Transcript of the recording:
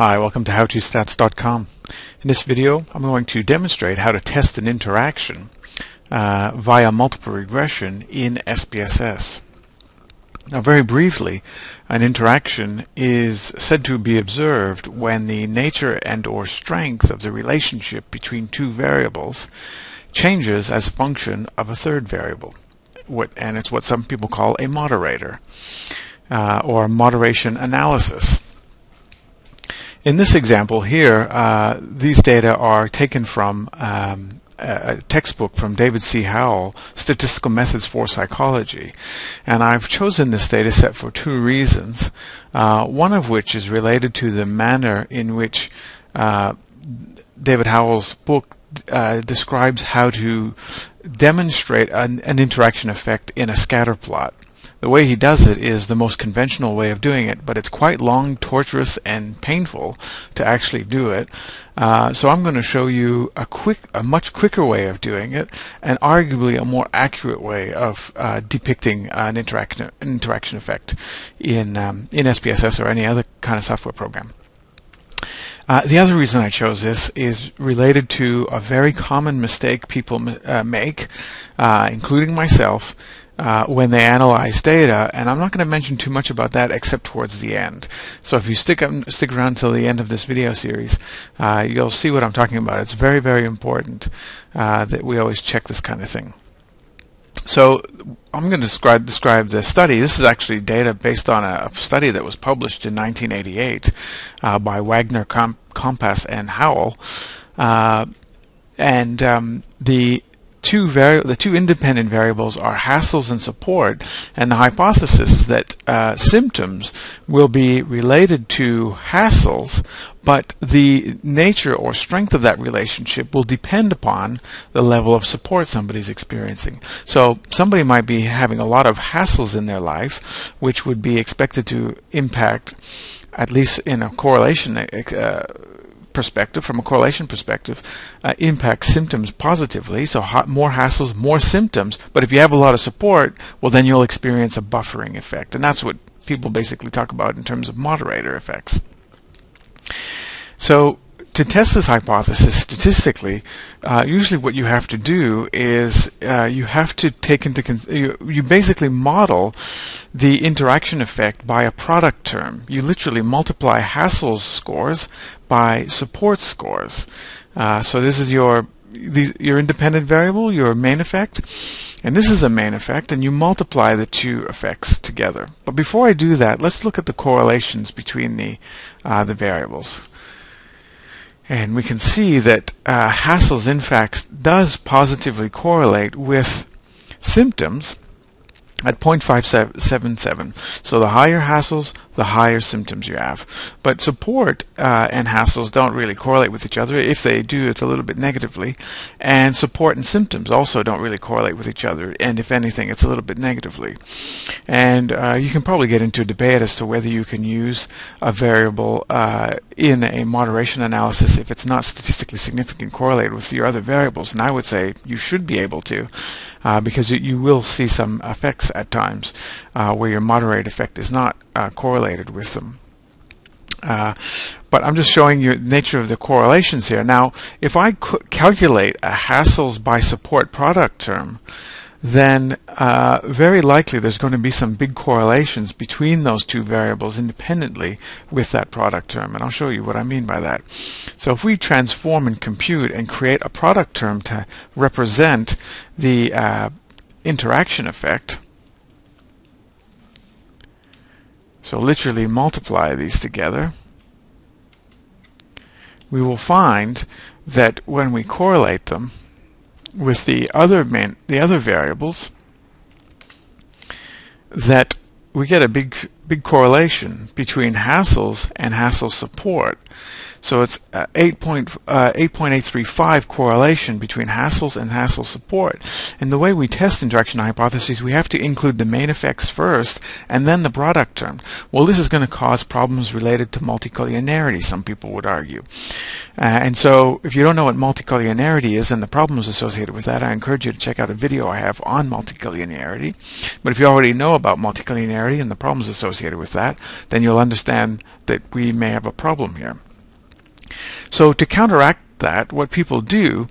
Hi, welcome to HowToStats.com. In this video, I'm going to demonstrate how to test an interaction uh, via multiple regression in SPSS. Now, very briefly, an interaction is said to be observed when the nature and or strength of the relationship between two variables changes as a function of a third variable. What, and it's what some people call a moderator uh, or moderation analysis. In this example here, uh, these data are taken from um, a textbook from David C. Howell, Statistical Methods for Psychology. And I've chosen this data set for two reasons, uh, one of which is related to the manner in which uh, David Howell's book uh, describes how to demonstrate an, an interaction effect in a scatter plot. The way he does it is the most conventional way of doing it, but it's quite long, torturous, and painful to actually do it. Uh, so I'm going to show you a quick, a much quicker way of doing it, and arguably a more accurate way of uh, depicting an interaction, interaction effect in um, in SPSS or any other kind of software program. Uh, the other reason I chose this is related to a very common mistake people uh, make, uh, including myself, uh, when they analyze data, and I'm not going to mention too much about that except towards the end. So if you stick up, stick around till the end of this video series, uh, you'll see what I'm talking about. It's very, very important uh, that we always check this kind of thing. So I'm going to describe describe the study. This is actually data based on a study that was published in 1988 uh, by Wagner, Com Compas, and Howell. Uh, and um, the two vari- the two independent variables are hassles and support, and the hypothesis is that uh, symptoms will be related to hassles, but the nature or strength of that relationship will depend upon the level of support somebody's experiencing. So somebody might be having a lot of hassles in their life, which would be expected to impact, at least in a correlation. Uh, perspective, from a correlation perspective, uh, impacts symptoms positively. So ha more hassles, more symptoms. But if you have a lot of support, well, then you'll experience a buffering effect, and that's what people basically talk about in terms of moderator effects. So to test this hypothesis statistically, uh, usually what you have to do is uh, you have to take into you, you basically model the interaction effect by a product term. You literally multiply hassles scores by support scores. Uh, so this is your your independent variable, your main effect, and this is a main effect, and you multiply the two effects together. But before I do that, let's look at the correlations between the uh, the variables. And we can see that uh, hassles in fact does positively correlate with symptoms at 0.577. So the higher hassles, the higher symptoms you have. But support uh, and hassles don't really correlate with each other. If they do, it's a little bit negatively. And support and symptoms also don't really correlate with each other. And if anything, it's a little bit negatively. And uh, you can probably get into a debate as to whether you can use a variable uh, in a moderation analysis if it's not statistically significant correlated with your other variables. And I would say you should be able to uh, because you will see some effects at times uh, where your moderate effect is not uh, correlated with them. Uh, but I'm just showing you the nature of the correlations here. Now, if I calculate a hassles by support product term, then uh, very likely there's going to be some big correlations between those two variables independently with that product term. And I'll show you what I mean by that. So if we transform and compute and create a product term to represent the uh, interaction effect, so literally multiply these together, we will find that when we correlate them, with the other main, the other variables that we get a big big correlation between hassles and hassle support. So it's 8.835 uh, correlation between hassles and hassle support. And the way we test interaction hypotheses, we have to include the main effects first and then the product term. Well, this is going to cause problems related to multicollinearity, some people would argue. Uh, and so if you don't know what multicollinearity is and the problems associated with that, I encourage you to check out a video I have on multicollinearity. But if you already know about multicollinearity and the problems associated with that, then you'll understand that we may have a problem here. So to counteract that, what people do